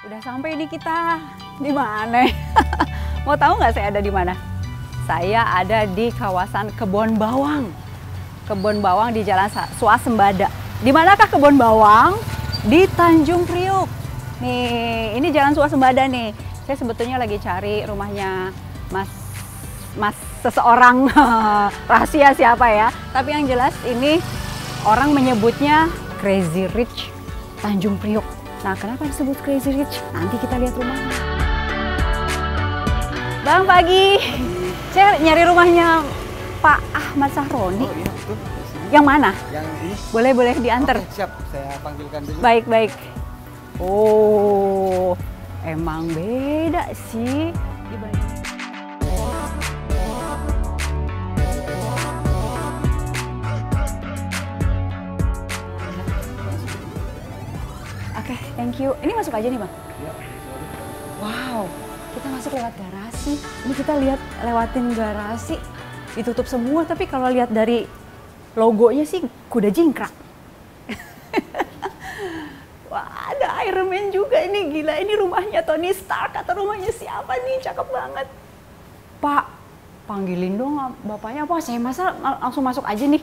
Udah sampai nih kita. Di mana? Mau tahu nggak saya ada di mana? Saya ada di kawasan Kebon Bawang. Kebon Bawang di Jalan Swasembada. Di manakah Kebon Bawang? Di Tanjung Priuk. Nih, ini Jalan Swasembada nih. Saya sebetulnya lagi cari rumahnya Mas Mas seseorang rahasia siapa ya. Tapi yang jelas ini orang menyebutnya Crazy Rich Tanjung Priuk. Nah, kenapa disebut Crazy Rich? Nanti kita lihat rumahnya. Bang pagi. Saya nyari rumahnya Pak Ahmad Sahroni. Oh iya betul. Yang mana? Yang ini. Boleh boleh diantar. Oke, siap, saya panggilkan dulu. Baik baik. Oh, emang beda sih thank you. Ini masuk aja nih, Bang. Ya, sorry. Wow, kita masuk lewat garasi. Ini kita lihat lewatin garasi, ditutup semua. Tapi kalau lihat dari logonya sih kuda jingkrak. Wah, ada Iron Man juga ini gila. Ini rumahnya Tony Stark atau rumahnya siapa nih? Cakep banget. Pak, panggilin dong bapaknya apa? Saya masa lang- langsung masuk aja nih.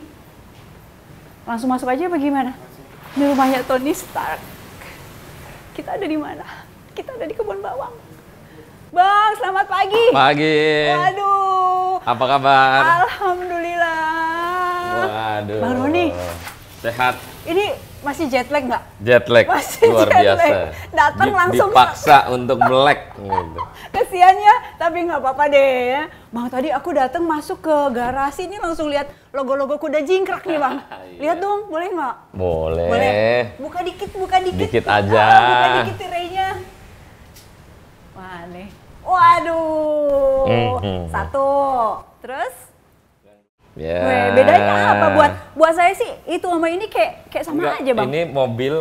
Langsung masuk aja apa gimana? Ini rumahnya Tony Stark. Kita ada di mana? Kita ada di kebun bawang. Bang, selamat pagi. Pagi. Waduh. Apa kabar? Alhamdulillah. Waduh. Bang Roni, Sehat. ini masih jet lag nggak? Jet lag. Masih Luar jet biasa. lag. Datang Di- langsung. Dipaksa untuk melek. Gitu. Kesiannya, tapi nggak apa-apa deh ya. Bang, tadi aku datang masuk ke garasi ini langsung lihat logo-logo kuda jingkrak nih bang. Iya. Lihat dong, boleh nggak? Boleh. Boleh. Buka dikit, buka dikit. Dikit aja. Ah, buka dikit tirainya. Wah nih. Waduh. Mhm. Satu. Terus? Ya. Weh, bedanya apa buat buat saya sih itu sama ini kayak kayak sama Enggak, aja bang. Ini mobil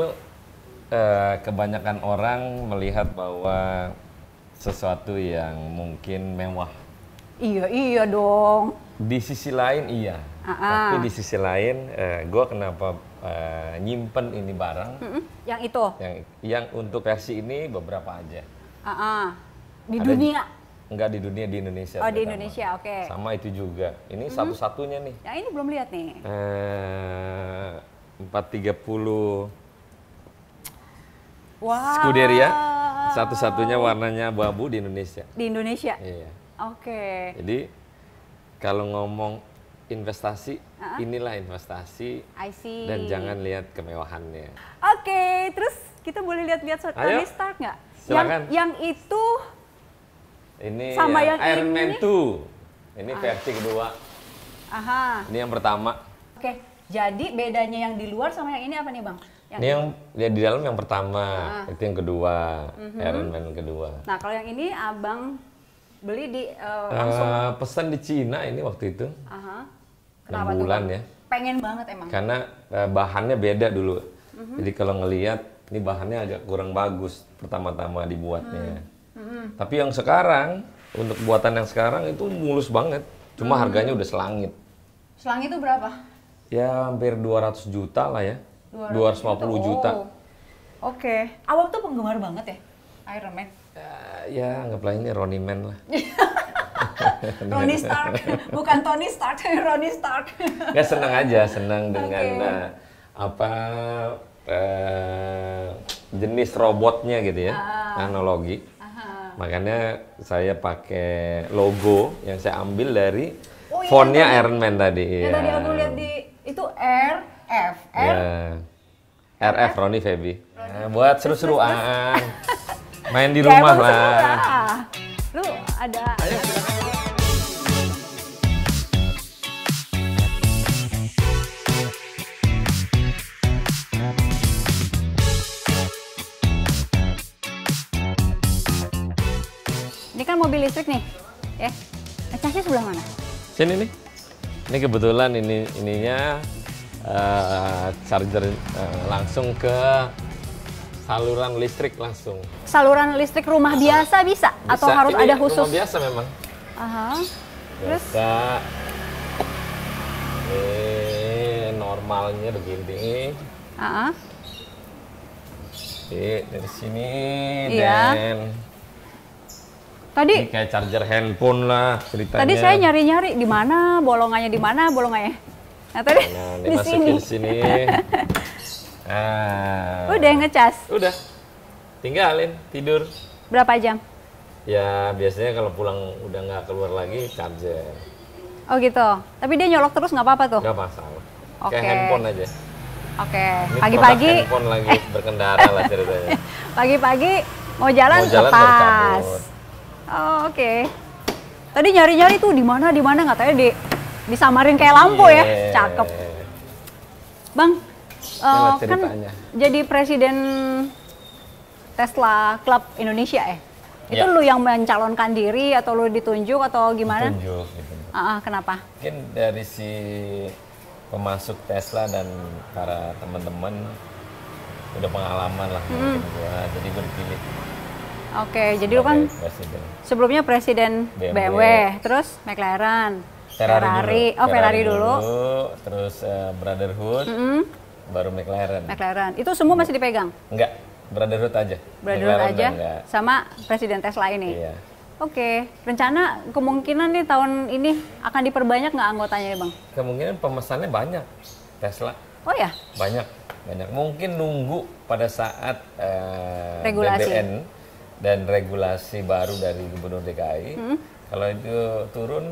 eh, kebanyakan orang melihat bahwa sesuatu yang mungkin mewah. Iya iya dong. Di sisi lain iya. Ah. Tapi di sisi lain, eh, gue kenapa eh, nyimpen ini barang Mm-mm. Yang itu. yang yang untuk versi ini beberapa aja. Ah. Di Ada- dunia. Enggak di dunia di Indonesia. Oh di. Indonesia, oke. Mm-hmm. Sama itu juga. Ini satu-satunya nih. Yang ini belum lihat nih. Eh 430 Wah. Scuderia. Satu-satunya warnanya abu-abu di Indonesia. Di Indonesia. Iya. Oke. Jadi kalau ngomong investasi, inilah investasi I see. dan jangan lihat kemewahannya. Oke, terus kita boleh lihat-lihat. Tony Stark nggak? Yang yang itu Ini Sama yang yang Iron Man ini? 2. Ini versi kedua. aha. Ini yang pertama. Oke, jadi bedanya yang di luar sama yang ini apa nih, Bang? Yang Ini yang ya di dalam yang pertama, Ah. itu yang kedua, Mhm. Iron Man kedua. Nah, kalau yang ini Abang beli di Eh, langsung pesan di Cina ini waktu itu, aha. 6 bulan Bang? ya. Pengen banget emang. Karena eh, bahannya beda dulu. Mhm. Jadi kalau ngelihat ini bahannya agak kurang bagus pertama-tama dibuatnya. Tapi yang sekarang untuk buatan yang sekarang itu mulus banget. Cuma Mhm. harganya udah selangit. Selang itu berapa? Ya hampir 200 juta lah ya. 200 250 juta. Oh. Oke. Abang tuh penggemar banget ya Iron Man. Ya, ya anggaplah ini Ronnie Man lah. Ronnie Stark, bukan Tony Stark, Ronnie Stark. Ya senang aja, senang dengan Oke. eh, apa eh, jenis robotnya gitu ya, Ah. analogi. Makanya saya pakai logo yang saya ambil dari Oh, iya, fontnya tadi- Iron Man tadi. Yang tadi aku lihat di itu R F R. Ya. RF Roni Febi. Nah, buat seru-seruan. Main di rumah lah. Lu ada Ini listrik nih, ya. Ngecasnya sebelah mana? Sini nih. Ini kebetulan ini ininya eh, charger eh, langsung ke saluran listrik langsung. Saluran listrik rumah biasa bisa, atau Bisa. harus Ini ada rumah khusus? biasa memang. Aha. Terus Biasa. Ini normalnya begini. Aha. Di, dari sini Iya. dan Tadi ini kayak charger handphone lah ceritanya. tadi saya nyari-nyari di mana bolongannya di mana bolongannya. Nah tadi Nah, di sini. dimasukin sini. Nah, Udah ngecas. udah. Tinggalin tidur. Berapa jam? Ya biasanya kalau pulang udah nggak keluar lagi charger. Oh gitu. Tapi dia nyolok terus nggak apa-apa tuh. Nggak masalah. Oke. Kayak handphone aja. Oke. Ini Pagi-pagi, handphone lagi berkendara lah ceritanya. pagi-pagi mau jalan, Mau jalan lepas. cabut. Oh, Oke. Tadi nyari-nyari tuh di mana di mana nggak tahu di disamarin kayak lampu ya. Iya. Cakep. Bang, eh, Inilah kan jadi presiden Tesla Club Indonesia ya? Itu Ya. lu yang mencalonkan diri atau lu ditunjuk atau gimana? Tunjuk gitu. Ah, ah, kenapa? Mungkin dari si pemasuk Tesla dan para teman-teman udah pengalaman lah Hmm. gua, jadi gue dipilih. Oke, jadi lu kan presiden. sebelumnya presiden BMW, BMW. terus McLaren, Ferrari, dulu. oh Ferrari, dulu, terus eh, Brotherhood, Mm, baru McLaren. McLaren. Itu semua masih dipegang, Enggak, Brotherhood aja. Brotherhood McLaren aja, sama presiden Tesla ini. Iya. Oke, rencana kemungkinan nih tahun ini akan diperbanyak nggak anggotanya ya bang? Kemungkinan pemesannya banyak Tesla. Oh ya, banyak banyak mungkin nunggu pada saat eh, Regulasi. BBN dan regulasi baru dari gubernur DKI Hmm. kalau itu turun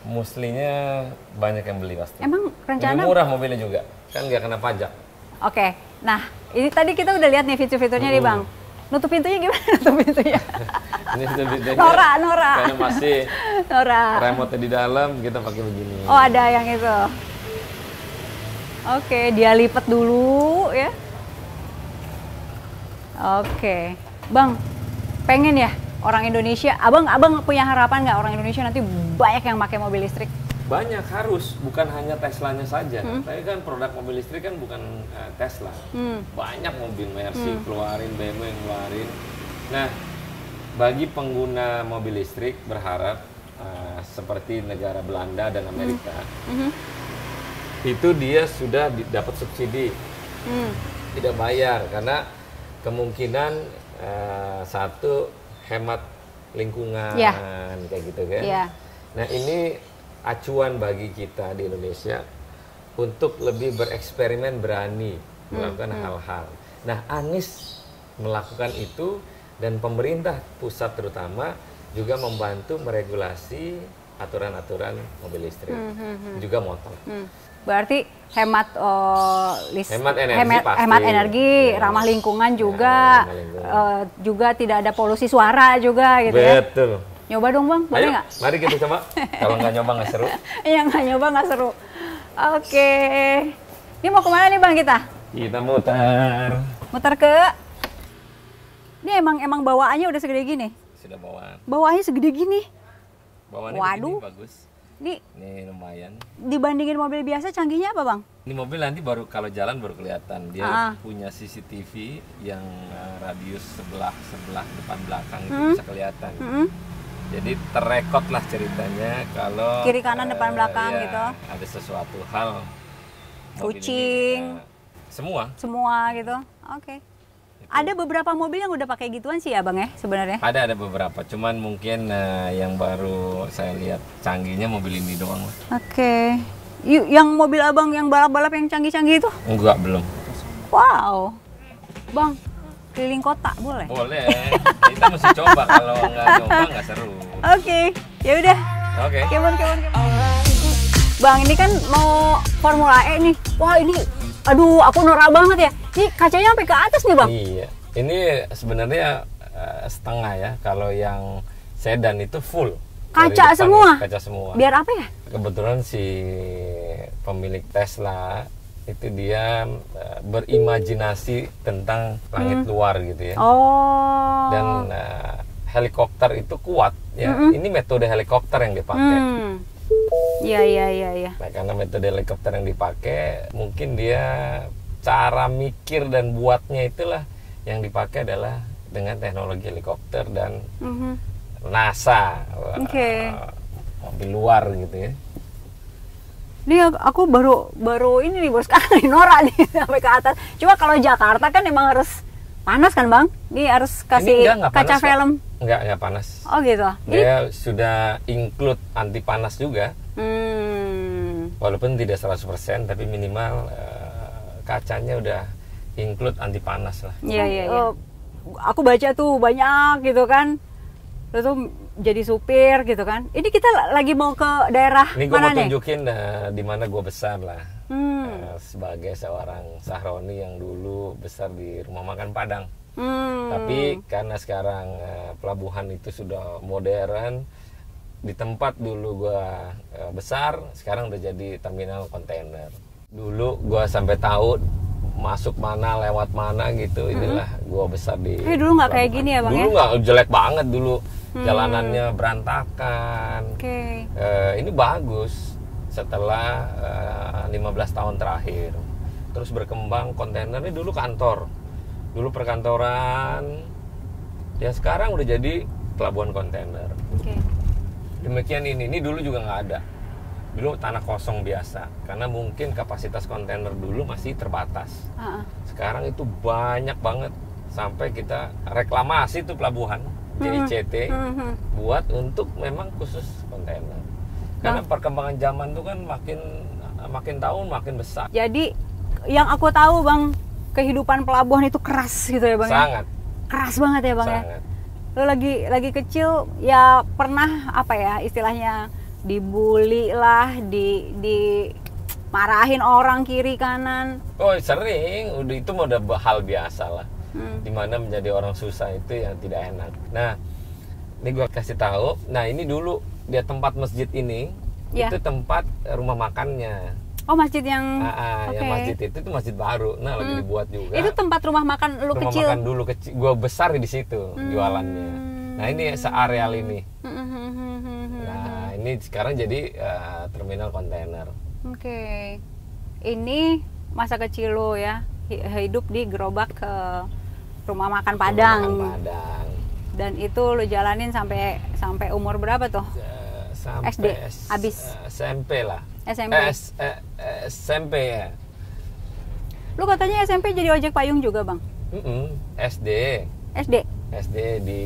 muslinya banyak yang beli pasti emang lebih rencana? murah mobilnya juga kan nggak kena pajak Oke, nah ini tadi kita udah lihat nih fitur-fiturnya nih bang. Nutup pintunya gimana nutup pintunya? ini sudah bedanya Nora, Nora. karena masih Nora. remote di dalam kita pakai begini Oh ada yang itu. Oke, dia lipat dulu ya. Oke, bang, pengen ya orang Indonesia. Abang, abang punya harapan nggak orang Indonesia nanti banyak yang pakai mobil listrik? banyak harus bukan hanya Teslanya saja Hmm. tapi kan produk mobil listrik kan bukan eh, Tesla Hmm. banyak mobil Mercy keluarin BMW yang keluarin nah bagi pengguna mobil listrik berharap eh, seperti negara Belanda dan Amerika Mhm. itu dia sudah dapat subsidi Hmm. tidak bayar karena kemungkinan eh, satu hemat lingkungan Iya. kayak gitu kan Iya. nah ini acuan bagi kita di Indonesia untuk lebih bereksperimen berani melakukan hal-hal nah Anies melakukan itu dan pemerintah pusat terutama juga membantu meregulasi aturan-aturan mobil listrik juga motor Hmm. Berarti hemat oh, lis- Hemat energi hemat, pasti. hemat energi, Ya. ramah lingkungan juga, ramah lingkungan. eh, juga tidak ada polusi suara juga gitu ya. betul Nyoba dong bang, boleh nggak? mari kita coba. Kalau nggak nyoba nggak seru. Yang nggak nyoba nggak seru. Oke, ini mau ke mana nih bang kita? Kita muter. Muter ke? Ini emang emang bawaannya udah segede gini. Sudah bawaan. Bawaannya segede gini. Bawaannya Waduh. begini, bagus. Ini Ini lumayan. dibandingin mobil biasa canggihnya apa bang? Ini mobil nanti baru kalau jalan baru kelihatan. Dia Ah. punya CCTV yang uh, radius sebelah sebelah depan belakang itu Hmm. bisa kelihatan. Mm-mm. Jadi terekod lah ceritanya kalau Kiri, kanan, depan, eh, belakang ya, gitu. Ada sesuatu hal. mobil ini Kucing. bisa- semua. Semua gitu. Oke. Ada beberapa mobil yang udah pakai gituan sih ya bang ya sebenarnya. Ada ada beberapa, cuman mungkin eh, yang baru saya lihat canggihnya mobil ini doang lah. Oke. Yuk, yang mobil abang yang balap-balap yang canggih-canggih itu? Enggak belum. Wow. Bang, keliling kota boleh? Boleh. Kita mesti coba kalau nggak coba nggak seru. Oke, ya udah. Oke. Kemon. Bang, ini kan mau Formula E nih. Wah, ini aduh, aku norak banget ya. Ini kacanya sampai ke atas nih, Bang. Iya. Ini sebenarnya eh, setengah ya. Kalau yang sedan itu full. Kaca depan semua? Kaca semua. Biar apa ya? Kebetulan si pemilik Tesla itu dia eh, berimajinasi tentang langit luar gitu ya. Hmm. Oh. Dan eh, helikopter itu kuat ya. Ini metode helikopter yang dipakai. Hmm. Iya, iya, iya, iya. Nah, karena metode helikopter yang dipakai, mungkin dia cara mikir dan buatnya itulah yang dipakai adalah dengan teknologi helikopter dan Mhm. NASA, Oke. uh, mobil luar gitu ya. Ini aku- baru baru ini nih bos nih Nora nih sampai ke atas. Cuma kalau Jakarta kan emang harus Panas kan bang? Ini harus kasih enggak, enggak kaca panas, film. Nggak, nggak panas. Oh gitu. Ini Dia sudah include anti panas juga, hmm, walaupun tidak 100% tapi minimal eh, kacanya udah include anti panas lah. Iya iya. iya. aku baca tuh banyak gitu kan. Lu tuh jadi supir gitu kan. Ini kita la- lagi mau ke daerah Ini gue mana mau nih? tunjukin eh, di mana gue besar lah. Hmm. Eh, sebagai seorang Sahroni yang dulu besar di rumah makan Padang. Hmm. Tapi karena sekarang eh, pelabuhan itu sudah modern, di tempat dulu gua eh, besar, sekarang udah jadi terminal kontainer. Dulu gua sampai tahu masuk mana, lewat mana gitu. Inilah gua besar di. Tapi dulu nggak kayak gini ya, Bang, Dulu ya? nggak jelek banget dulu. Jalanannya berantakan. Oke. Eh, ini bagus setelah eh, 15 tahun terakhir. Terus berkembang kontainer ini dulu kantor. Dulu perkantoran. Ya sekarang udah jadi pelabuhan kontainer. Oke. Demikian ini, ini dulu juga nggak ada. Dulu tanah kosong biasa, karena mungkin kapasitas kontainer dulu masih terbatas. Ah, ah. Sekarang itu banyak banget, sampai kita reklamasi tuh pelabuhan, JICT, Mhm. buat untuk memang khusus kontainer. Karena perkembangan zaman tuh kan makin makin tahun makin besar. Jadi yang aku tahu bang kehidupan pelabuhan itu keras gitu ya bang. ya? Sangat, Keras banget ya bang ya. sangat. Lo lagi lagi kecil ya pernah apa ya istilahnya dibully lah, di di marahin orang kiri kanan. Oh sering, udah itu udah hal biasa lah. Hmm. Di mana menjadi orang susah itu yang tidak enak. Nah, ini gua kasih tahu. Nah ini dulu dia tempat masjid ini Ya. itu tempat rumah makannya. Oh masjid yang Ah, ah, yang Oke. masjid itu tuh masjid baru. Nah lagi dibuat juga. itu tempat rumah makan lu rumah kecil. makan dulu kecil. Gua besar di situ jualannya. Nah ini seareal ini. Hmm. Nah ini sekarang jadi eh, terminal kontainer. Oke. Ini masa kecil lo ya hi- hidup di gerobak ke rumah makan Padang. Rumah makan Padang. Dan itu lo jalanin sampai sampai umur berapa tuh? Eh, sampai SD, S- abis. eh, SMP lah. SMP. Eh, S- eh, eh, SMP ya. Lu katanya SMP jadi ojek payung juga, Bang? Mm-mm, SD. SD. SD di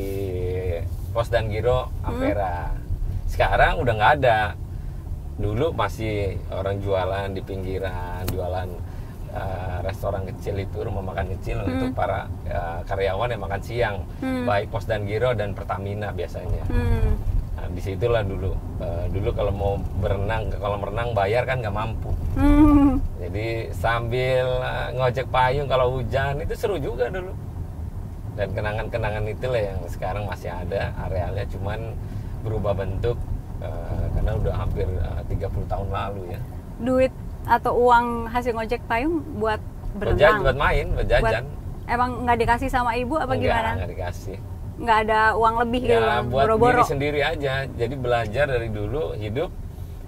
Pos dan Giro Hmm. Ampera. Sekarang udah nggak ada. Dulu masih orang jualan di pinggiran, jualan eh, restoran kecil itu rumah makan kecil untuk para eh, karyawan yang makan siang, Hmm. baik Pos dan Giro dan Pertamina biasanya. Hmm. Nah, di situlah dulu. Eh, dulu kalau mau berenang ke kolam renang bayar kan nggak mampu. Hmm. Jadi sambil eh, ngojek payung kalau hujan itu seru juga dulu. Dan kenangan-kenangan itulah yang sekarang masih ada arealnya cuman berubah bentuk eh, karena udah hampir eh, 30 tahun lalu ya. Duit atau uang hasil ngojek payung buat Buat berenang. buat main, buat Buat- jajan. Emang nggak dikasih sama ibu apa Enggak, gimana? enggak dikasih. Nggak ada uang lebih gitu, Ya Bang? buat Boro-boro. diri sendiri aja. Jadi belajar dari dulu hidup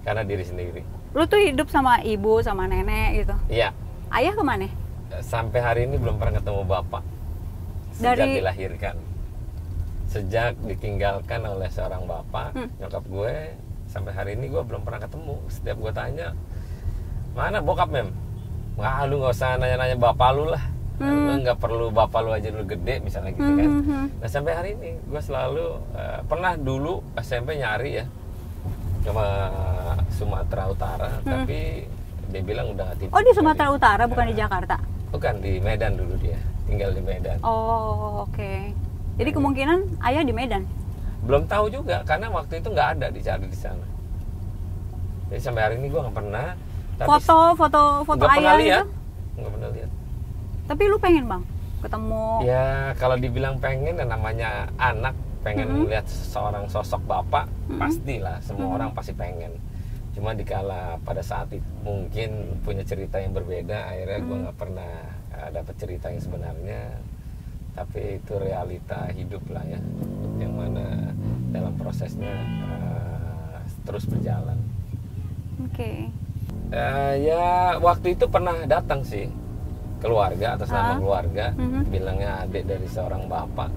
karena diri sendiri. Lu tuh hidup sama ibu, sama nenek gitu. Iya. Ayah ke mana? Sampai hari ini belum pernah ketemu bapak. Sejak Dari- dilahirkan. Sejak ditinggalkan oleh seorang bapak, Hmm. nyokap gue, sampai hari ini gue belum pernah ketemu. Setiap gue tanya, mana bokap mem? Wah lu nggak usah nanya-nanya bapak lu lah. Lu nggak perlu bapak lu aja dulu gede misalnya gitu kan. Hmm. Nah sampai hari ini gue selalu eh, pernah dulu SMP nyari ya sama Sumatera Utara, tapi dia bilang udah Hmm. Oh di Sumatera Utara bukan di Jakarta. Bukan di Medan dulu dia, tinggal di Medan. Oh oke. Jadi kemungkinan ayah di Medan. Belum tahu juga karena waktu itu nggak ada dicari di sana. Jadi sampai hari ini gue nggak pernah. Tapi Foto foto foto pernah ayah lihat, gitu. nggak pernah lihat. Tapi lu pengen bang ketemu. Ya kalau dibilang pengen ya namanya anak pengen Mm-hmm. melihat seorang sosok bapak pastilah semua orang pasti pengen. Cuma dikala pada saat itu mungkin punya cerita yang berbeda akhirnya gue Mm-hmm. nggak pernah uh, dapat cerita yang sebenarnya. Tapi itu realita hidup lah ya, yang mana dalam prosesnya uh, terus berjalan. Oke. Eh, ya waktu itu pernah datang sih keluarga atas nama Ah. keluarga Mhm. bilangnya adik dari seorang bapak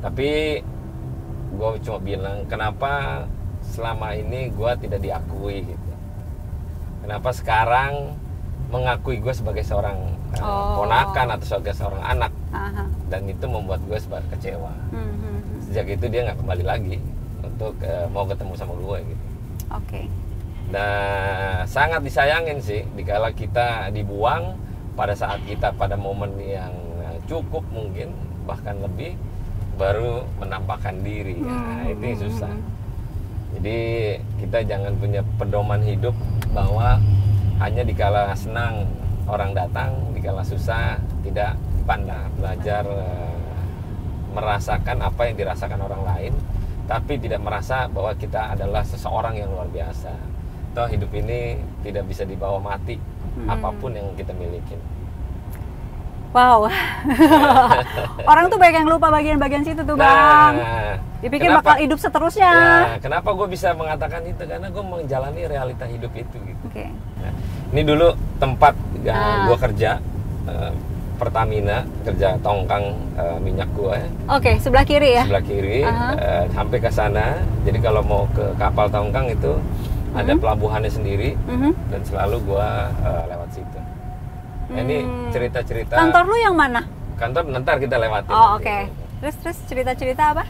tapi gue cuma bilang kenapa selama ini gue tidak diakui gitu kenapa sekarang mengakui gue sebagai seorang eh, Oh. ponakan atau sebagai seorang anak Aha. dan itu membuat gue sebar kecewa Hmm, hmm, hmm. sejak itu dia nggak kembali lagi untuk eh, mau ketemu sama gue gitu Oke. Nah, sangat disayangin sih dikala kita dibuang pada saat kita pada momen yang eh, cukup mungkin bahkan lebih baru menampakkan diri. Nah, itu yang susah. Jadi kita jangan punya pedoman hidup bahwa hanya dikala senang orang datang, dikala susah tidak dipandang. Belajar eh, merasakan apa yang dirasakan orang lain, tapi tidak merasa bahwa kita adalah seseorang yang luar biasa. Toh hidup ini tidak bisa dibawa mati apa pun yang kita miliki. Wow. Orang tuh banyak yang lupa bagian-bagian situ tuh, Bang. Nah, Dipikir kenapa- bakal hidup seterusnya. Ya, kenapa gue bisa mengatakan itu? Karena gue menjalani realita hidup itu. Gitu. Oke. Nah, ini dulu tempat Ah. gue kerja eh, Pertamina kerja tongkang eh, minyak gue Oke, sebelah kiri ya. sebelah kiri Aha. eh, sampai ke sana. Jadi kalau mau ke kapal tongkang itu ada pelabuhannya sendiri Mhm. dan selalu gue eh, lewat situ. Ini Hmm. cerita-cerita Kantor lu yang mana? kantor nanti kita lewatin. Oh, oke. Terus terus cerita-cerita apa?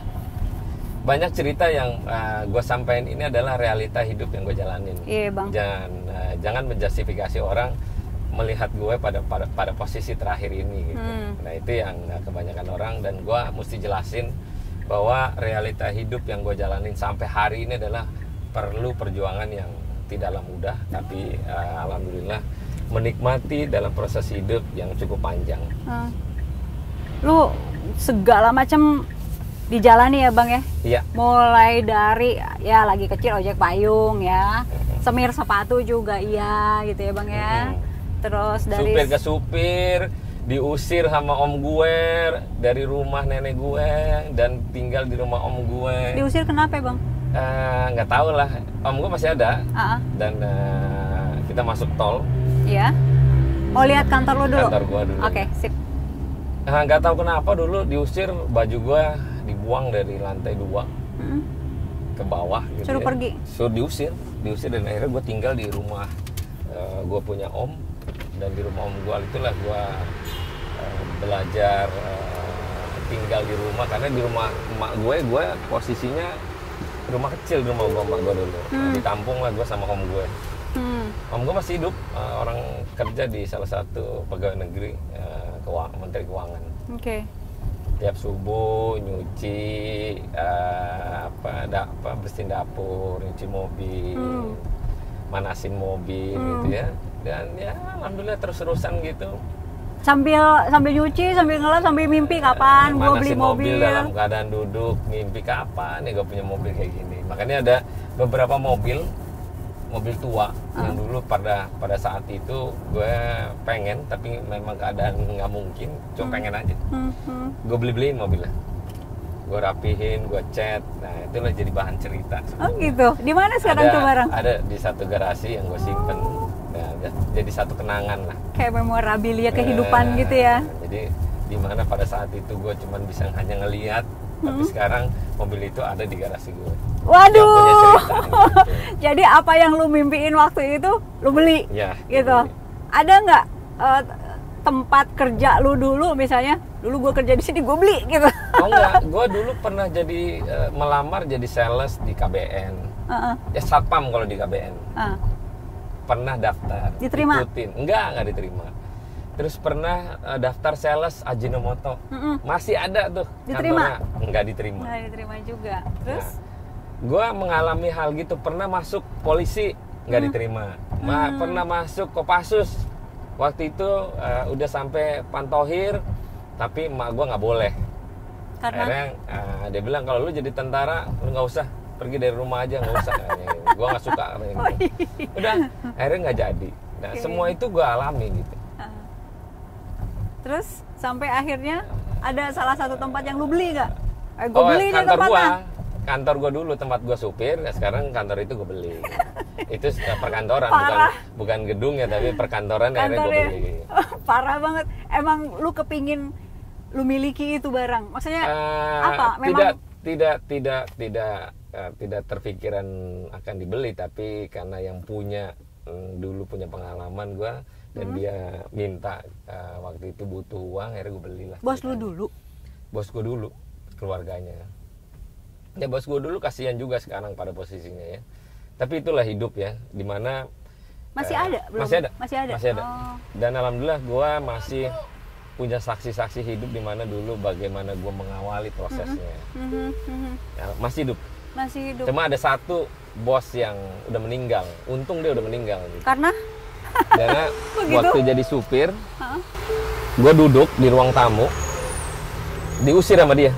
Banyak cerita yang gue sampaikan ini adalah realita hidup yang gue jalanin. Iya, Bang. Jangan eh, jangan menjustifikasi orang melihat gue pada pada pada posisi terakhir ini gitu. Hmm. Nah, itu yang eh, kebanyakan orang dan gue mesti jelasin bahwa realita hidup yang gue jalanin sampai hari ini adalah perlu perjuangan yang tidaklah mudah tapi eh, alhamdulillah menikmati dalam proses hidup yang cukup panjang. Hmm. Lu segala macam dijalani ya, Bang ya? Iya. Mulai dari ya lagi kecil ojek payung ya. Semir sepatu juga iya gitu ya, Bang ya. Mhm. Terus dari supir ke supir diusir sama om gue dari rumah nenek gue dan tinggal di rumah om gue diusir kenapa ya, Bang? Eh, nggak tahu lah om gue masih ada Ah, ah. dan eh, kita masuk tol iya. Mau lihat kantor lu dulu? kantor gue dulu Oke, sip. Eh, nggak tahu kenapa dulu diusir baju gue dibuang dari lantai dua Mm. ke bawah gitu Suruh ya. pergi? suruh diusir diusir dan akhirnya gue tinggal di rumah gue punya om dan di rumah om gue itulah gue belajar eh, tinggal di rumah karena di rumah emak gue gue posisinya rumah kecil di rumah gue gue dulu. Ditampung lah gue sama om gue Hmm. om gue masih hidup eh, orang kerja di salah satu pegawai negeri eh, keuangan menteri keuangan. Oke. tiap subuh nyuci eh, apa da, apa bersihin dapur nyuci mobil Hmm. manasin mobil gitu ya. Dan ya alhamdulillah terus terusan gitu Sambil sambil nyuci, sambil ngelap, sambil mimpi kapan gua beli manasin mobil. dalam keadaan duduk mimpi kapan nih gue punya mobil kayak gini makanya ada beberapa mobil mobil tua yang Ah. dulu pada pada saat itu gue pengen tapi memang keadaan nggak mungkin cuma pengen aja Hmm, hmm. gue beli beliin mobilnya gue rapihin gue cat nah itulah jadi bahan cerita Oh gitu. Di mana sekarang ada tuh barang? ada di satu garasi yang gue simpen j- jadi satu kenangan lah Kayak memorabilia kehidupan Eh, gitu ya. jadi di mana pada saat itu gue cuman bisa hanya ngelihat tapi Hmm. sekarang mobil itu ada di garasi gue Waduh. Yang punya cerita, gitu. Jadi apa yang lu mimpiin waktu itu lu beli ya gitu. Ada nggak eh, tempat kerja lu dulu misalnya? Dulu gua kerja di sini gua beli gitu. oh enggak gue dulu pernah jadi eh, melamar jadi sales di KBN Heeh. ya satpam kalau di KBN Ah. Pernah daftar. Diterima? ikutin. Enggak enggak diterima. Terus pernah eh, daftar sales Ajinomoto. Mm-mm. masih ada tuh Diterima? kantornya. enggak diterima. Nggak diterima juga. Terus? Gue mengalami hal gitu. Pernah masuk polisi nggak diterima. Ma- pernah masuk Kopassus. Waktu itu eh, udah sampai Pantohir tapi emak gue nggak boleh. Karena? Akhirnya eh, dia bilang kalau lu jadi tentara lu nggak usah pergi dari rumah aja nggak usah gue nggak suka katanya gitu. udah akhirnya nggak jadi nah Oke. semua itu gue alami gitu Ah. Terus sampai akhirnya ada salah satu tempat yang lu beli nggak? Eh, gue oh beli kantor gua tempatnya. kantor gua dulu tempat gua supir nah sekarang kantor itu gue beli itu perkantoran bukan Parah. bukan gedung ya tapi perkantoran akhirnya gue beli parah banget. Emang lu kepingin lu miliki itu barang? Maksudnya Eh, apa? Memang tidak tidak tidak tidak eh, tidak terpikiran akan dibeli tapi karena yang punya mm, dulu punya pengalaman gua dan dia minta eh, waktu itu butuh uang akhirnya gue belilah. Bos lu dulu. bos gue dulu keluarganya. Ya bos gue dulu kasihan juga sekarang pada posisinya ya. Tapi itulah hidup ya di mana Masih eh, ada belum? masih ada. Masih ada. masih ada. Oh. dan alhamdulillah gue masih punya saksi-saksi hidup di mana dulu bagaimana gue mengawali prosesnya. Mhm, mhm. Ya, masih hidup Masih hidup. cuma ada satu bos yang udah meninggal. Untung dia udah meninggal. Gitu. Karena karena waktu jadi supir gue duduk di ruang tamu diusir sama dia.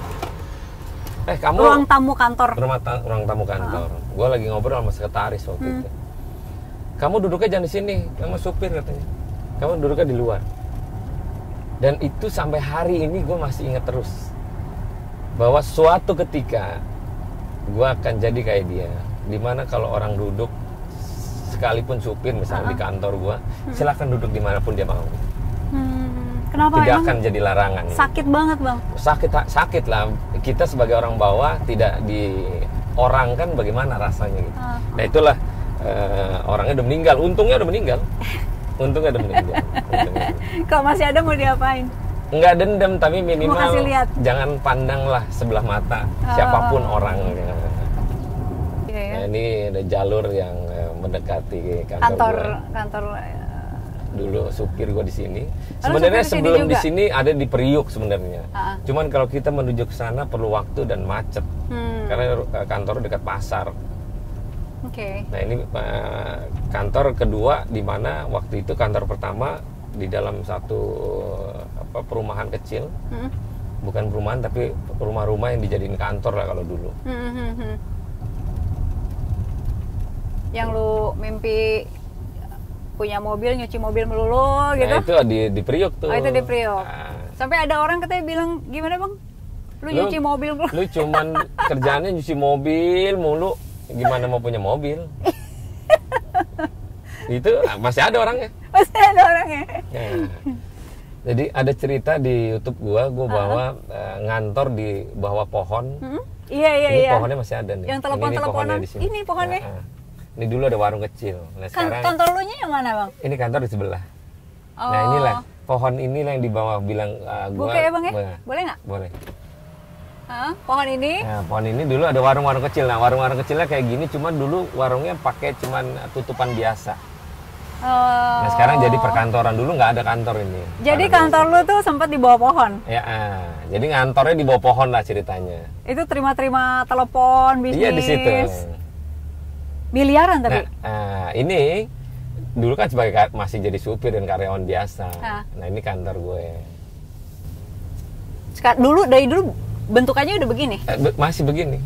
Eh kamu ruang tamu kantor. rumah ta- ruang tamu kantor. Gue lagi ngobrol sama sekretaris waktu Hmm. itu. Kamu duduknya jangan di sini kamu supir katanya. Kamu duduknya di luar. Dan itu sampai hari ini gue masih ingat terus bahwa suatu ketika gue akan jadi kayak dia. Di mana kalau orang duduk sekalipun supir misalnya di kantor gue silakan duduk di mana pun dia mau. Hmm, kenapa tidak emang akan jadi larangan sakit banget bang? sakit sakit lah. Kita sebagai orang bawah tidak di orang kan bagaimana rasanya gitu. Ah. nah itulah eh, orangnya udah meninggal. Untungnya udah meninggal. Untungnya udah meninggal. Untungnya. Kalau masih ada mau diapain? Nggak dendam tapi minimal Mau kasih lihat. jangan pandanglah sebelah mata siapa pun orangnya Iya ya. Nah, ini ada jalur yang eh, mendekati kantor, Kantor gua. kantor. eh, dulu supir gue di sini. Sebenarnya sebelum di sini ada di Priuk sebenarnya. Ah. Cuman kalau kita menuju ke sana perlu waktu dan macet. Hmm, Karena eh, kantor dekat pasar. Oke. Nah ini eh, kantor kedua di mana waktu itu kantor pertama di dalam satu apa perumahan kecil, Hmm, bukan perumahan tapi rumah-rumah yang dijadiin kantor lah kalau dulu. hmm, hmm, hmm. Yang lu mimpi punya mobil nyuci mobil melulu gitu? Nah itu di di Priuk tuh. Oh, itu di Priok. Nah, Sampai ada orang katanya bilang gimana bang? Lu, Lu- nyuci mobil mulu. lu cuman kerjaannya nyuci mobil mulu gimana mau punya mobil itu masih ada orangnya Masih ada orangnya. Ya. Jadi ada cerita di YouTube gua gua bawa eh, ngantor di bawah pohon Hmm? Iya iya ini iya. pohonnya masih ada nih Yang Ini pohonnya di sini. Ini pohonnya. Nah, ah. ini dulu ada warung kecil nah Kan sekarang kantor lu nya yang mana bang? ini kantor di sebelah Oh. nah inilah pohon inilah yang di bawah bilang ah, gua Buka ya bang ya? Boleh. Boleh nggak? boleh Hah? Pohon ini? Nah, pohon ini dulu ada warung-warung kecil. Nah, warung-warung kecilnya kayak gini, cuman dulu warungnya pakai cuman tutupan biasa. Oh. Nah, sekarang jadi perkantoran. Dulu nggak ada kantor ini. Jadi Karena kantor lu tuh sempat di bawah pohon. Ya, ah. jadi ngantornya di bawah pohon lah ceritanya. Itu terima-terima telepon bisnis. Iya di situ. Miliaran Nah, tapi. ah, ini dulu kan sebagai masih jadi supir dan karyawan biasa. Ah. Nah, ini kantor gue. Sekarang dulu dari dulu bentukannya udah begini. Eh, be- masih begini.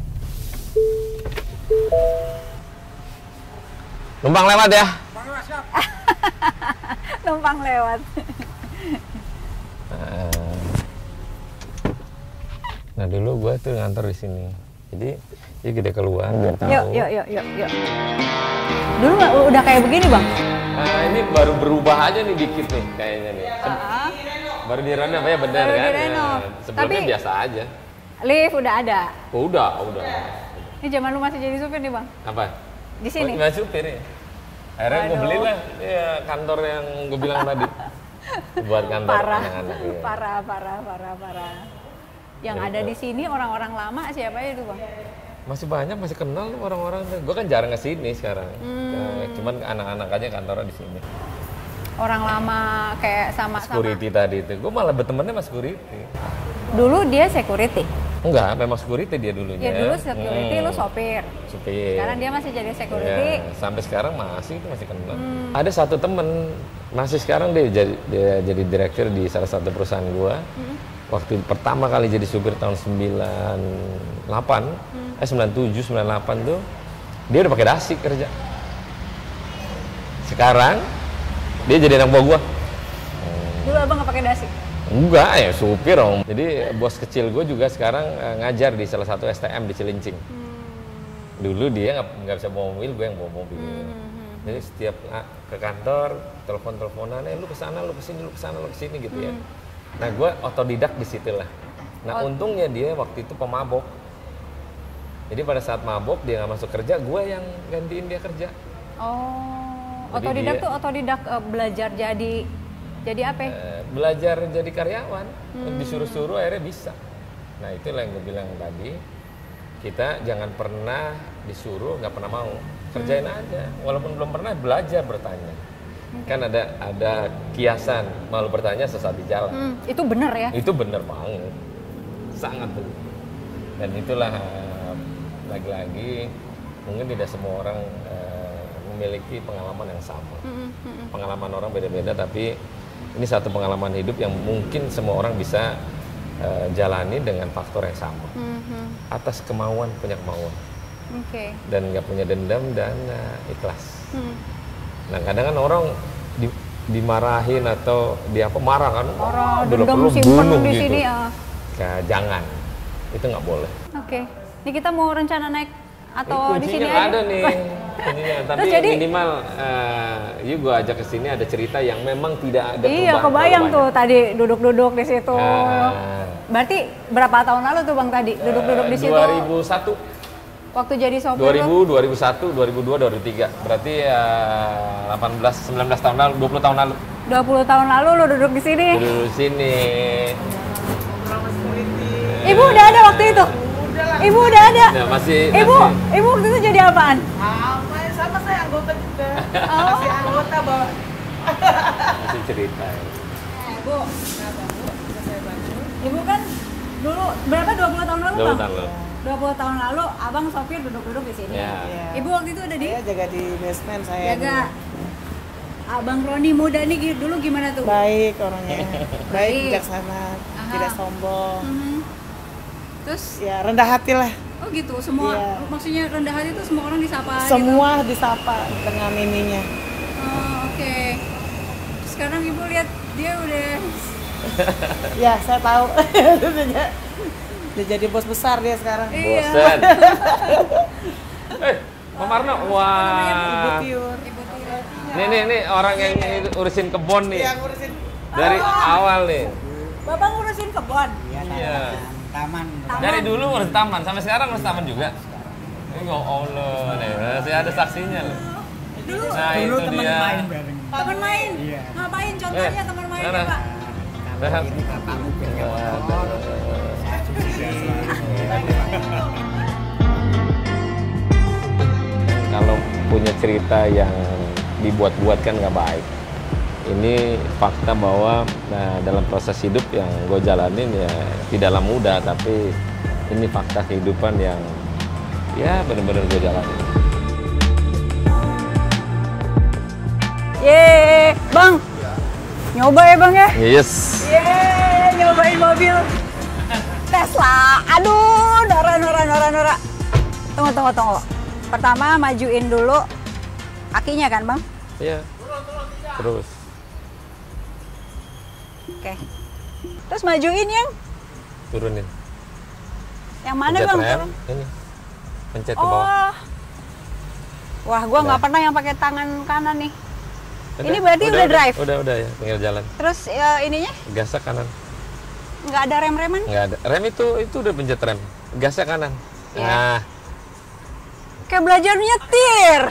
Numpang lewat ya. Numpang lewat. Nah dulu gue tuh ngantor di sini. Jadi jadi kita keluar biar tahu. Yuk, yuk, yuk, yuk, yuk. Dulu nggak udah kayak begini bang? Nah, ini baru berubah aja nih dikit nih kayaknya nih. Se- Baru direnov ya benar Baru kan? direnov. Nah, sebelumnya Tapi- biasa aja. Lift udah ada. Oh, udah, udah. Ini zaman lu masih jadi supir nih bang? Apa? Di sini. Oh, nggak supir ya. Akhirnya gue Aduh. belilah ya, kantor yang gue bilang tadi. Buat kantor Parah, anak-anak. iya. parah, parah, parah, parah. Yang ada di sini orang-orang lama siapa ya itu bang? Masih banyak, masih kenal tuh orang-orang. Gue kan jarang ke sini sekarang. Hmm. Nah, cuman anak-anak aja kantornya di sini. Orang lama kayak sama-sama. Security tadi itu. Gue malah bertemannya sama security. Dulu dia security. Enggak, memang security dia dulunya. Ya dulu security Hmm, lu sopir. Supir. Sekarang dia masih jadi security. Ya, sampai sekarang masih itu masih kenal. Hmm. Ada satu temen masih sekarang dia jadi dia jadi direktur di salah satu perusahaan gua. Hmm. Waktu pertama kali jadi supir tahun 98, Hmm. eh 97 98 tuh dia udah pakai dasi kerja. Sekarang dia jadi anak buah gua. Dulu abang nggak pakai dasi. Enggak ya supir om. Jadi bos kecil gue juga sekarang eh, ngajar di salah satu STM di Cilincing. Dulu dia nggak bisa bawa mobil, gue yang bawa mobil. Jadi setiap ah, ke kantor telepon teleponan, eh lu ke sana, lu ke sini, lu ke sana, lu ke sini gitu ya. Nah gue otodidak di situ lah. Nah untungnya dia waktu itu pemabok. Jadi pada saat mabok dia nggak masuk kerja, gue yang gantiin dia kerja. Oh, Otodidak dia- tuh otodidak eh, belajar jadi jadi apa? Eh, belajar jadi karyawan. Hmm. disuruh-suruh akhirnya bisa. Nah itulah yang gue bilang tadi. Kita jangan pernah disuruh nggak pernah mau. Kerjain Hmm. aja. Walaupun belum pernah belajar bertanya. Kan ada ada kiasan. Malu bertanya sesat di jalan. Hmm, itu bener ya? itu bener banget sangat benar. Dan itulah lagi-lagi mungkin tidak semua orang eh, memiliki pengalaman yang sama. Mm-mm, mm-mm. pengalaman orang beda-beda tapi ini satu pengalaman hidup yang mungkin semua orang bisa eh, jalani dengan faktor yang sama Mhm. atas kemauan punya kemauan Oke. dan nggak punya dendam dan eh, ikhlas Hmm. nah kadang kan orang di- dimarahin atau di apa marah kan Orang dendam perlu bunuh di gitu. sini ya. Ya, jangan itu nggak boleh Oke. Ini kita mau rencana naik atau Ini di sini kuncinya aja? ada nih kuncinya. tapi Terus jadi- minimal eh yuk gue ajak ke sini ada cerita yang memang tidak ada Iya, perubahan kebayang tuh banyak. tadi duduk-duduk di situ. Ah. Berarti berapa tahun lalu tuh Bang tadi duduk-duduk di Eh, situ? 2001 Waktu jadi sopir. 2000 2001 2002 2003 berarti ya 18 19 tahun lalu 20 tahun lalu 20 tahun lalu lu duduk di sini. dulu di sini Ibu udah ada waktu itu? Ibu udah ada? nah, masih Ibu, masih ibu waktu itu jadi apaan? Sama, sama saya anggota juga. Oh. Masih anggota bawa. masih cerita ya. Ibu, ibu kan dulu berapa 20 tahun lalu 20 Bang? tahun lalu 20 tahun lalu abang sopir duduk-duduk di sini. ya Iya. Ibu waktu itu ada di Saya jaga di basement saya. jaga. Abang Roni muda nih dulu gimana tuh? Baik orangnya. Baik. Baik, bijaksana, Aha. tidak sombong. Mhm. Terus Ya rendah hati lah. oh gitu semua Iya. maksudnya rendah hati itu semua orang disapa gitu. Semua disapa dengan ininya. Oh, oke. Sekarang ibu lihat dia udah Ya saya tahu. Udah jadi bos besar dia sekarang. Iya. bosen eh Pak Marno Ibu wah Tiur. ibu tuh nih nih nih orang yang urusin kebon nih Yang ngurusin dari awal nih Bapak ngurusin kebun. iya taman Dari dulu ngurus taman, sampai sekarang ngurus taman juga. Ya Allah, nih, masih ada saksinya loh. Dulu Nah dulu itu teman dia. main bareng teman main. Iya. Ngapain contohnya Eh, teman main mana? Pak? ini Kalau punya cerita yang dibuat-buat kan nggak baik. Ini fakta bahwa nah, dalam proses hidup yang gue jalanin ya tidaklah mudah, tapi ini fakta kehidupan yang ya benar-benar gue jalanin. Ye, Bang. Nyoba ya, Bang ya? Yes. Yeay, nyobain mobil Tesla. Aduh, Nora, Nora, Nora, Nora. Tunggu, tunggu, tunggu. Pertama majuin dulu kakinya kan, Bang? Iya. Terus. Oke. Terus majuin yang turunin. yang mana, Pencet Bang? rem, Turun. Ini. Pencet ke bawah. Oh. Wah, gua nggak Udah. pernah yang pakai tangan kanan nih. Udah, ini berarti udah drive? Udah, udah ya, tinggal jalan. Terus ya, ininya Gasnya kanan. nggak ada rem-reman? Nggak ada. Rem itu itu udah pencet rem. Gasnya kanan. Iya. Nah, Kayak belajar nyetir.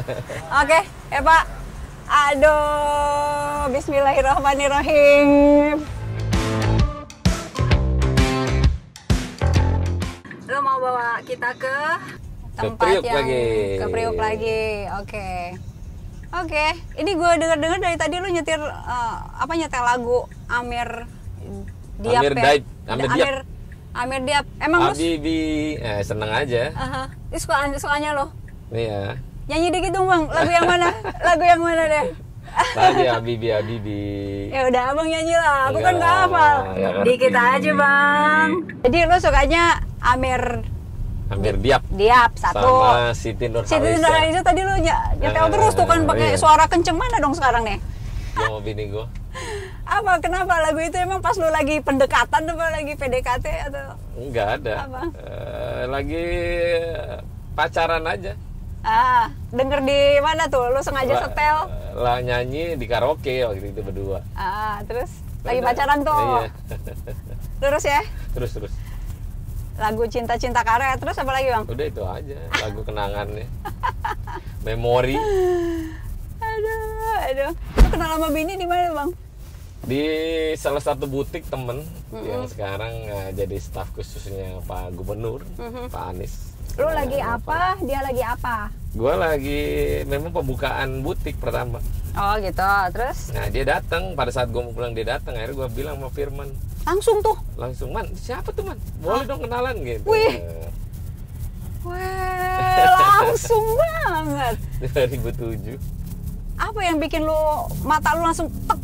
Oke, ya Pak. Aduh, Bismillahirrahmanirrahim. Lo mau bawa kita ke tempat Priuk yang lagi. ke Priuk lagi. Oke. Oke, ini gue denger-dengar dari tadi lu nyetir eh, apa nyetel lagu Amir Diap Amir ya? Daip, Amir Diap. Amir, Amir Diap. Emang lu Habibi, eh, seneng aja. Aha. Ini suka sukanya lo. Nih ya. Nyanyi dikit dong bang, lagu yang mana? lagu yang mana deh? Tadi Habibi, Habibi. Ya udah abang nyanyi lah, aku kan Enggak nggak lah, hafal. nggak ngerti. Dikit aja bang. Jadi lo sukanya Amir Amir Diap. Diap satu. Sama Siti Nurhaliza. Siti Nurhaliza tadi lo ny- nyetel Eh, terus tuh kan pakai iya. suara kenceng mana dong sekarang nih? Gue mau bini gue. Apa kenapa lagu itu emang pas lo lagi pendekatan apa lagi PDKT atau Enggak ada. Apa? Eh, lagi pacaran aja. Ah denger di mana tuh? Lo sengaja Lah- setel? Lah nyanyi di karaoke waktu itu berdua. Ah terus lagi pacaran tuh. Iya. Terus ya? terus terus. lagu cinta-cinta karet terus apa lagi bang? Udah itu aja lagu kenangannya. Memori. Aduh, aduh. Lu kenal sama Bini di mana, Bang? Di salah satu butik temen yang sekarang eh, jadi staf khususnya Pak Gubernur, Pak Anies. Lu lagi apa? Dia lagi apa? Gue lagi memang pembukaan butik pertama. Oh, gitu. Terus Nah dia datang pada saat gue mau pulang dia datang akhirnya gue bilang sama Firman langsung tuh. langsung man siapa tuh man boleh dong kenalan gitu. Wih. Wah, langsung banget. 2007 Apa yang bikin lu mata lu langsung tek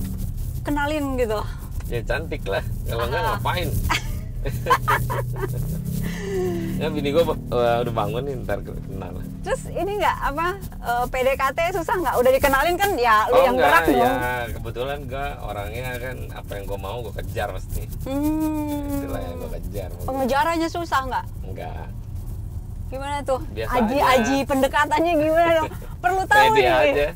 kenalin gitu? ya cantik lah kalau enggak Ah. ngapain ya bini gue udah bangun nih ntar kenal Terus ini nggak apa eh, PDKT susah nggak? Udah dikenalin kan ya lu oh yang gerak enggak dong. ya kebetulan gue orangnya kan apa yang gue mau gue kejar pasti Hmm. itulah yang gue kejar Pengejarannya susah nggak? enggak Gimana tuh? Biasa Aji-aji aja. pendekatannya gimana dong? Perlu tahu pede nih. aja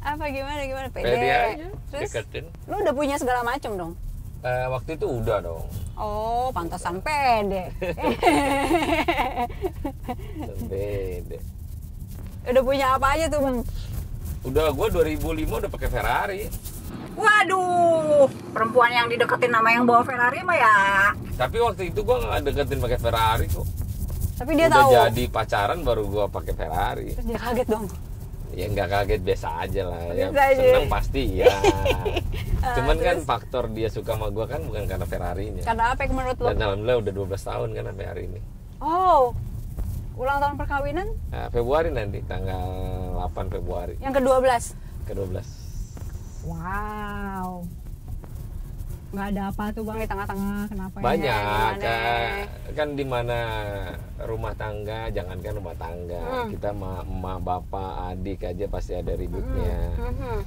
Apa gimana gimana pede? pede aja Terus deketin lu udah punya segala macam dong. Eh, waktu itu udah dong Oh, pantasan pede. beda udah punya apa aja tuh, Bang? udah gue 2005 udah pakai Ferrari Waduh, perempuan yang dideketin nama yang bawa Ferrari mah ya. tapi waktu itu gue nggak deketin pakai Ferrari kok Tapi dia udah tahu. jadi pacaran baru gue pakai Ferrari Terus dia kaget dong. ya nggak kaget biasa aja lah ya seneng pasti ya Ah, cuman kan faktor dia suka sama gue kan bukan karena Ferrarinya Karena apa yang menurut lo? dan alhamdulillah udah 12 tahun kan sampai hari ini Oh, ulang tahun perkawinan nah, Februari nanti tanggal 8 Februari yang ke-12. ke 12 Wow. Nggak ada apa tuh bang di tengah-tengah kenapa ya? banyak Aneh. Kak. kan di mana rumah tangga jangankan rumah tangga Hmm. kita ma emak bapak adik aja pasti ada ributnya Mhm.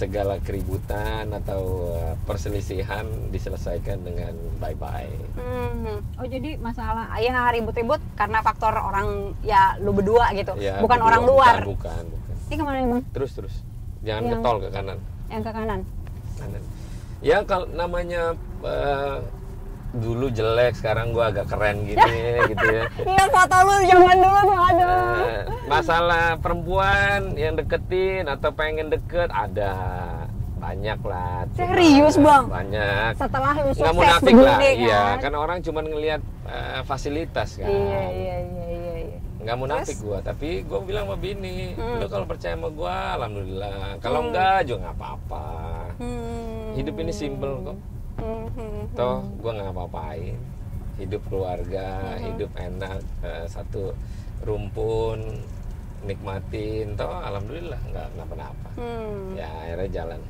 Segala keributan atau uh, perselisihan diselesaikan dengan bye bye Mhm. Oh jadi masalah ya ribut-ribut karena faktor orang ya lu berdua gitu, Ya, bukan berdua, orang luar. bukan bukan, bukan. Ini ke mana bang? terus terus jangan Yang- ke tol ke kanan Yang ke kanan. kanan ya kalau namanya uh, dulu jelek sekarang gua agak keren gini gitu ya Iya foto lu zaman dulu tuh ada. Eh, masalah perempuan yang deketin atau pengen deket ada banyak lah Serius, Bang? banyak Setelah lu nggak sukses munafik lah kan? iya kan orang cuma ngelihat eh, fasilitas kan Iya iya iya iya. iya. nggak munafik gua tapi gua bilang sama bini Hmm. lu kalau percaya sama gua alhamdulillah kalau enggak juga nggak apa-apa Hmm. hidup ini simple kok Toh gua nggak apa-apain hidup keluarga Hmm. hidup enak eh, satu rumpun nikmatin toh alhamdulillah nggak kenapa-napa Hmm. ya akhirnya jalan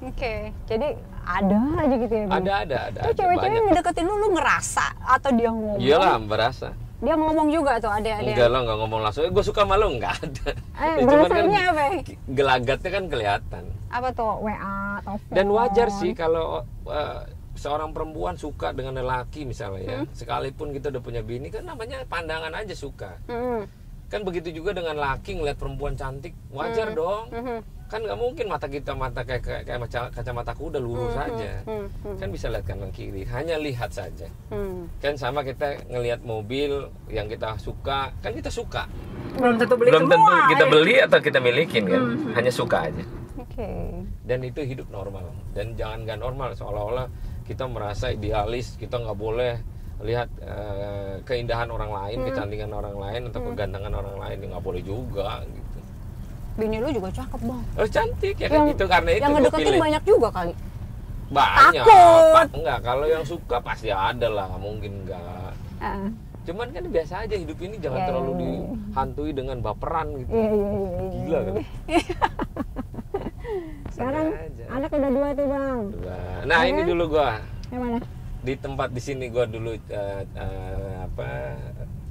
Oke, jadi ada aja gitu ya. Ada ada ada, ada cewek-cewek yang ngedeketin lu, lu ngerasa atau dia ngomong? iyalah berasa Dia ngomong juga tuh ada ada. enggak lah nggak ngomong langsung eh, gue suka malu nggak ada Eh, Ya, cuman kan apa? gelagatnya kan kelihatan Apa tuh WA, telepon? dan wajar sih kalau eh, seorang perempuan suka dengan lelaki misalnya ya Hmm. sekalipun kita udah punya bini kan namanya pandangan aja suka Hmm. kan begitu juga dengan laki ngeliat perempuan cantik wajar dong Mhm. Kan nggak mungkin mata kita mata kayak kayak, kayak kacamata kuda lurus saja Hmm. Hmm. kan bisa lihat kanan kiri hanya lihat saja Hmm. kan sama kita ngelihat mobil yang kita suka kan kita suka Belum tentu beli belum semua. tentu kita ya. beli atau kita milikin kan hanya suka aja Oke. dan itu hidup normal dan jangan nggak normal seolah-olah kita merasa idealis kita nggak boleh lihat eh, keindahan orang lain kecantikan orang lain atau kegantengan orang lain Ya nggak boleh juga gitu Bini lu juga cakep bang. oh cantik ya kan itu karena itu yang ngedeketin pilih. banyak juga kali. banyak Takut. Enggak kalau yang suka pasti ada lah mungkin enggak Ah, cuman kan biasa aja hidup ini jangan Ya, terlalu ya, ya. dihantui dengan baperan gitu Iya iya iya. iya. gila kan Sekarang aja. anak udah dua tuh bang. Dua. nah ini dulu gua Yang mana? di tempat di sini gua dulu eh, eh, apa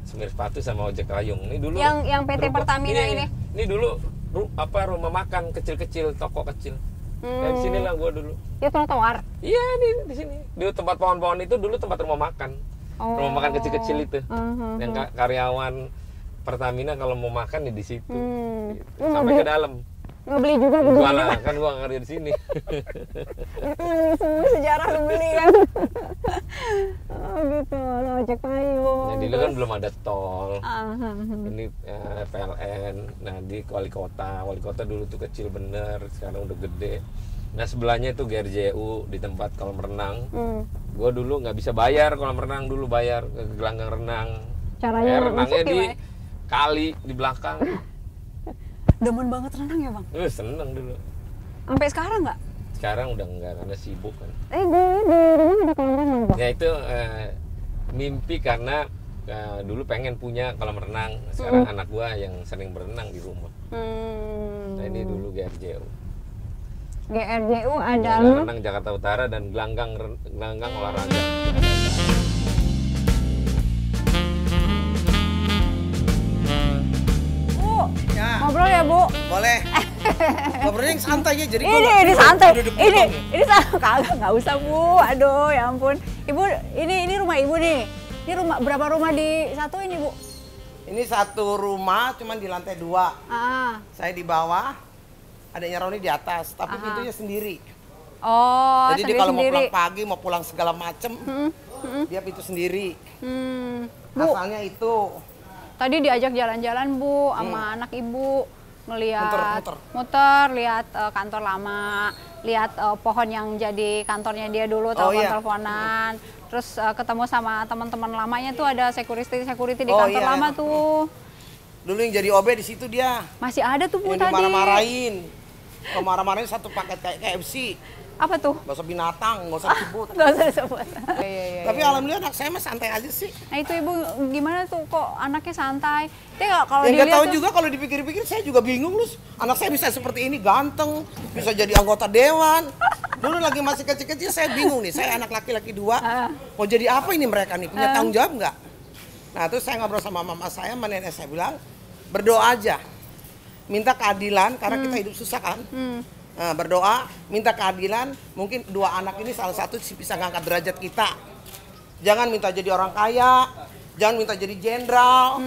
semir sepatu sama ojek kayung ini dulu Yang- yang PT Pertamina ini? ini dulu ru- apa rumah makan kecil-kecil toko kecil Hmm. ya di sini lah gua dulu Ya trotoar. iya di di sini di tempat pohon-pohon itu dulu tempat rumah makan Oh. rumah makan kecil-kecil itu Mhm. yang ka- karyawan Pertamina kalau mau makan ya di situ Hmm. Gitu. Sampai ke dalam Nggak beli juga gua begini. lah kan gua nggak kerja di sini Ya kan semua sejarah lu beli kan. oh gitu. Lo ojek payung. Nah, dulu kan belum ada tol. Ini eh, PLN. Nah, di wali kota. Wali kota dulu tuh kecil bener, sekarang udah gede. Nah, sebelahnya itu GRJU di tempat kolam renang. Hmm. Gue dulu nggak bisa bayar kolam renang dulu bayar ke gelanggang renang. Caranya Eh, renangnya di gimana? kali di belakang. Demen banget renang ya bang. Eh, seneng dulu. Sampai sekarang nggak? Sekarang udah enggak karena sibuk kan. Eh di, di rumah ada kolam renang bang. Ya itu eh, mimpi karena eh, dulu pengen punya kolam renang. Sekarang anak gua yang sering berenang di rumah. Hmm. Nah ini dulu GRJU. GRJU adalah renang Jakarta Utara dan gelanggang gelanggang olahraga. Ya, bu. boleh. Ngobrolnya yang santai ya, jadi Ini ini santai. Ini ini kagak nggak usah bu. Aduh ya ampun. Ibu ini ini rumah ibu nih. Ini rumah berapa rumah di satu ini bu? Ini satu rumah, cuman di lantai dua. Ah. Saya di bawah, adanya Roni di atas, tapi Aha. pintunya sendiri. Oh, Jadi dia sendiri kalau mau pulang pagi, mau pulang segala macem, dia pintu sendiri. Hmm. Bu, Asalnya itu. tadi diajak jalan-jalan bu sama anak ibu ngelihat. Muter, muter. muter, lihat eh, kantor lama, lihat eh, pohon yang jadi kantornya dia dulu Oh, telepon iya. teleponan, terus eh, ketemu sama teman-teman lamanya tuh ada security security di Oh, kantor iya, lama iya. tuh Dulu yang jadi OB di situ dia. masih ada tuh bu yang tadi. Kalau marah-marahin satu paket kayak KFC. Apa tuh? Gak usah binatang, gak usah disebut. Gak usah disebut. Iya, iya, iya. Tapi alhamdulillah anak saya mah santai aja sih. Nah itu ibu gimana tuh kok anaknya santai? Dia nggak- kalau Ya dilihat tahu tuh, juga kalau dipikir-pikir saya juga bingung lu. Anak saya bisa seperti ini ganteng, bisa jadi anggota dewan. Dulu lagi masih kecil-kecil saya bingung nih, saya anak laki-laki dua. Ah. Mau jadi apa ini mereka nih? Punya tanggung jawab nggak? Nah terus saya ngobrol sama mama saya, sama nenek saya bilang berdoa aja, minta keadilan karena kita hidup susah kan. Nah, berdoa, minta keadilan. Mungkin dua anak ini salah satu sih bisa ngangkat derajat kita. Jangan minta jadi orang kaya, jangan minta jadi jenderal,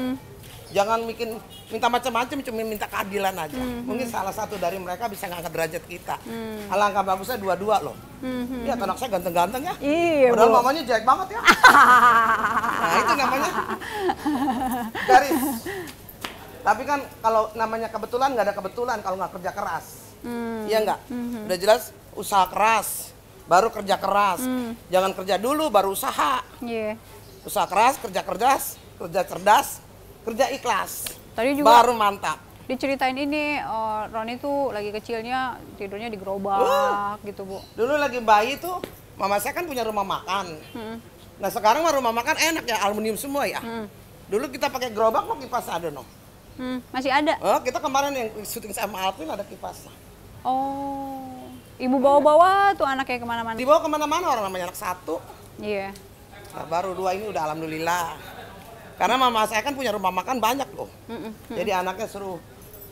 jangan bikin minta macam-macam, cuma minta keadilan aja. Mungkin salah satu dari mereka bisa ngangkat derajat kita. Alangkah bagusnya dua-dua loh. Lihat anak saya ganteng-ganteng ya. Iya, Padahal Bu. mamanya jelek banget ya. nah itu namanya garis. Tapi kan kalau namanya kebetulan nggak ada kebetulan kalau nggak kerja keras. Iya nggak? Udah jelas usaha keras, baru kerja keras. Jangan kerja dulu baru usaha. Iya. Usaha keras, kerja keras, kerja cerdas, kerja ikhlas. Tadi juga Baru mantap. diceritain ini oh, Roni tuh lagi kecilnya tidurnya di gerobak gitu bu. Dulu lagi bayi tuh, mama saya kan punya rumah makan. Nah sekarang mah rumah makan enak ya, aluminium semua ya. Dulu kita pakai gerobak mau kipas ada no. Hmm, masih ada. Oh, kita kemarin yang syuting sama Alvin ada kipasnya. Oh, ibu bawa-bawa tuh anaknya ke mana-mana. Dibawa ke mana-mana orang namanya anak satu. Iya. Nah, baru dua ini udah alhamdulillah. Karena mama saya kan punya rumah makan banyak loh. Jadi anaknya suruh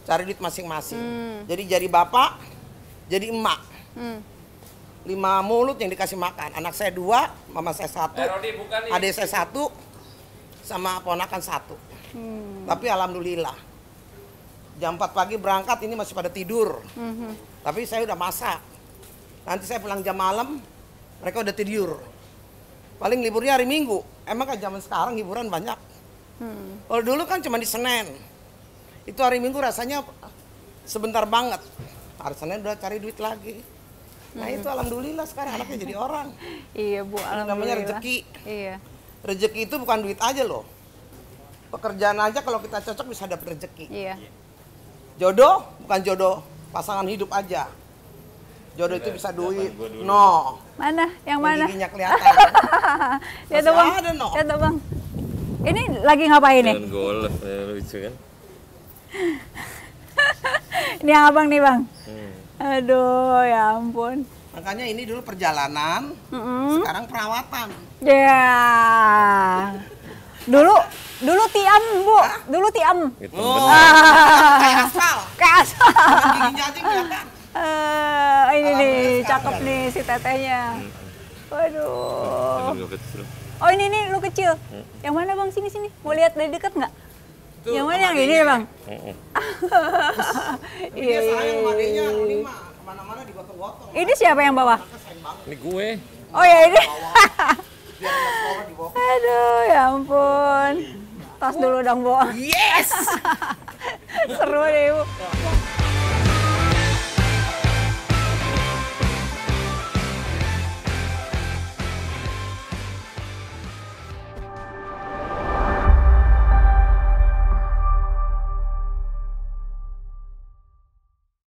cari duit masing-masing. Jadi jadi bapak, jadi emak. Hmm. Lima mulut yang dikasih makan. Anak saya dua, mama saya satu, Eh, adik saya satu, sama ponakan satu. Hmm. Tapi alhamdulillah. Jam 4 pagi berangkat ini masih pada tidur. Mhm. Tapi saya udah masak. Nanti saya pulang jam malam, mereka udah tidur. Paling liburnya hari Minggu. Emang kan zaman sekarang hiburan banyak. Hmm. Kalau dulu kan cuma di Senin. Itu hari Minggu rasanya sebentar banget. Hari Senin udah cari duit lagi. Nah itu alhamdulillah sekarang anaknya jadi orang. Iya bu, namanya alhamdulillah. rezeki. Iya. Rezeki itu bukan duit aja loh. Pekerjaan aja kalau kita cocok bisa dapat rezeki. Iya. Jodoh bukan jodoh pasangan hidup aja. Jodoh itu bisa duit. No. Mana? Yang mana? giginya kelihatan. Lihat Masih tuh bang. ada, no. Lihat tuh bang. Ini lagi ngapain nih? Jalan golf, eh, lucu kan? Ini yang abang nih bang. Hmm. Aduh, ya ampun. Makanya ini dulu perjalanan, Mm-mm. sekarang perawatan. Ya. Dulu, dulu tiam bu, dulu tiam. Gitu, Oh, Ah. kayak aspal. Kayak asal. Giginya aja kelihatan. Eh, ini nih, cakep nih si tetehnya. Waduh. Sambil kecil. Oh ini nih lu kecil. Yang mana bang? Sini sini. Mau lihat dari dekat nggak? Yang mana yang ini bang? Adeknya, Roni mah ke mana-mana digotong-gotong. Ini siapa yang bawa? Ini gue. Oh ya ini. Aduh, ya ampun. Tas dulu dong, Bo. Yes! Seru deh, Bu.